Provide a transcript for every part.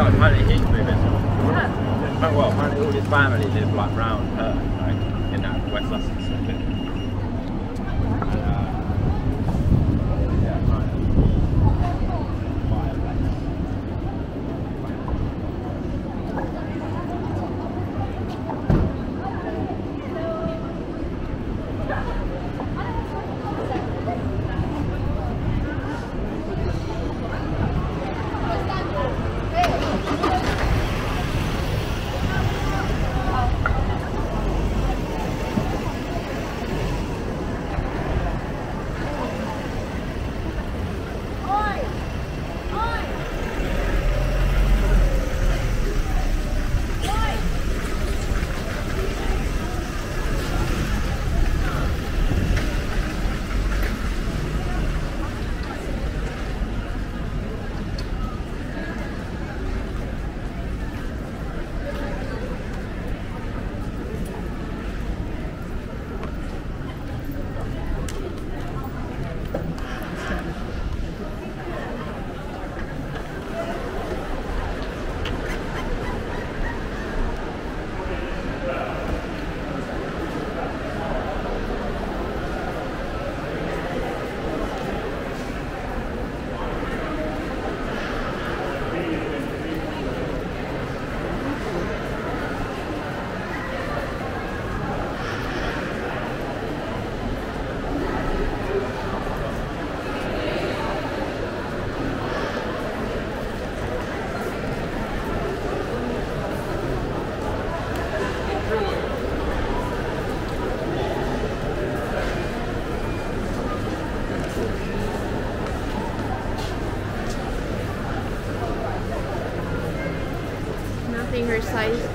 No, apparently he's moving. Oh, well, apparently all his family live like round her, like in that West Sussex ahí.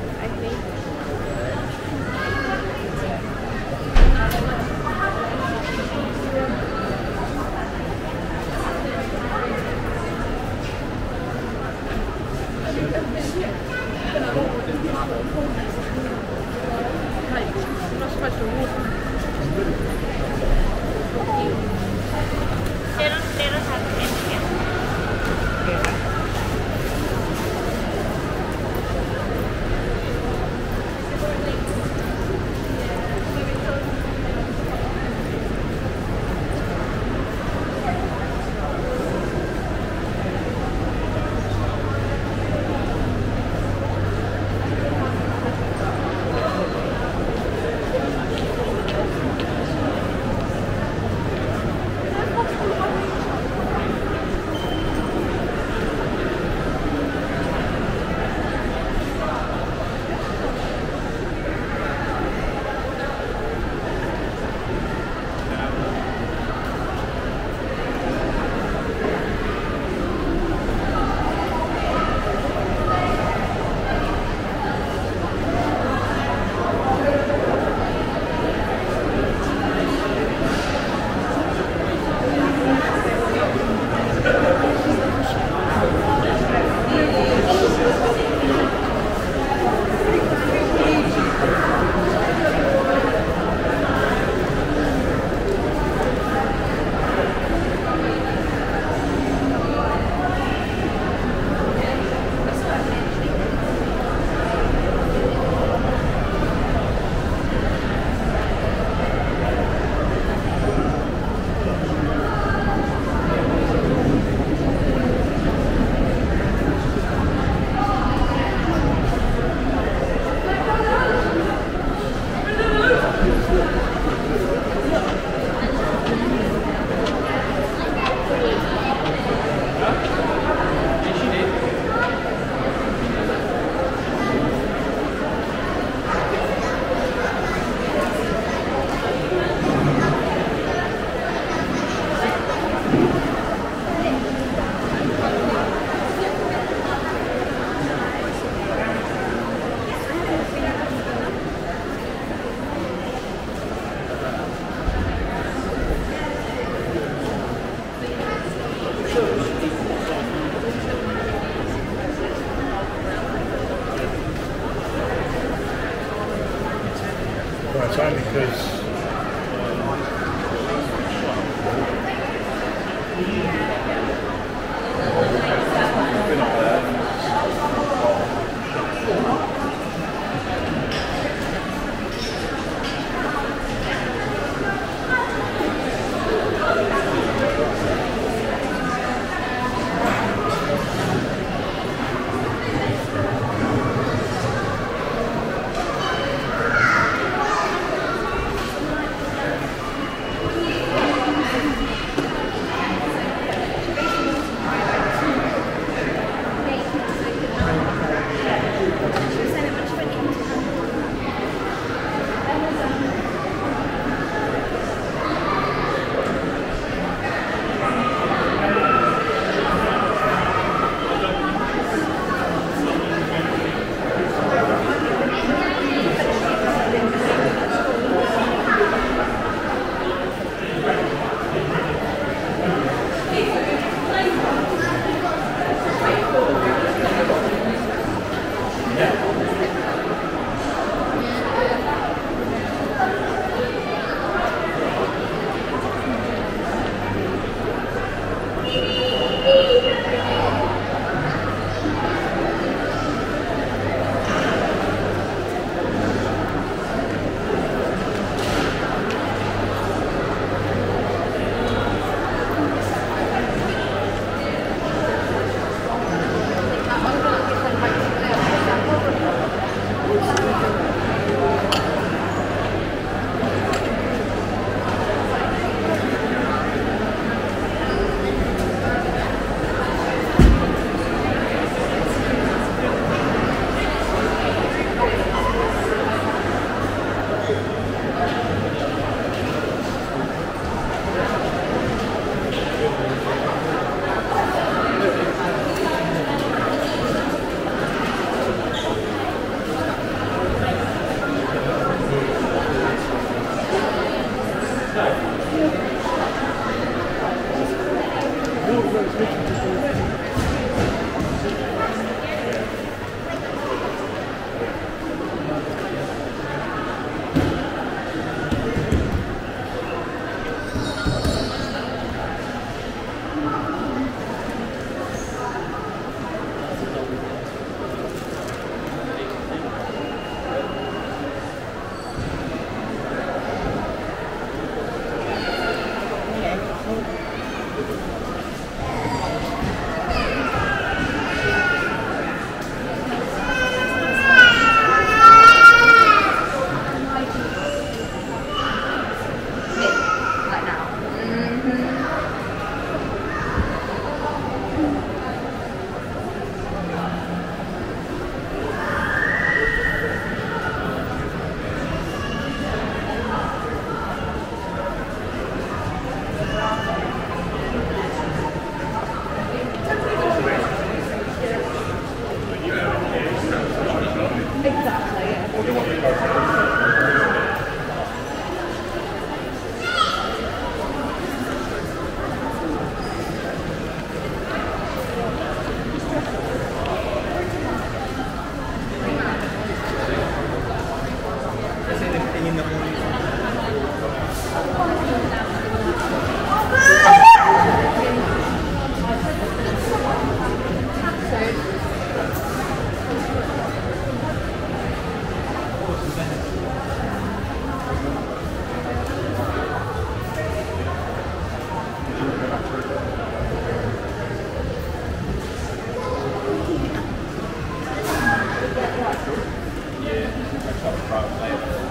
products out of private label.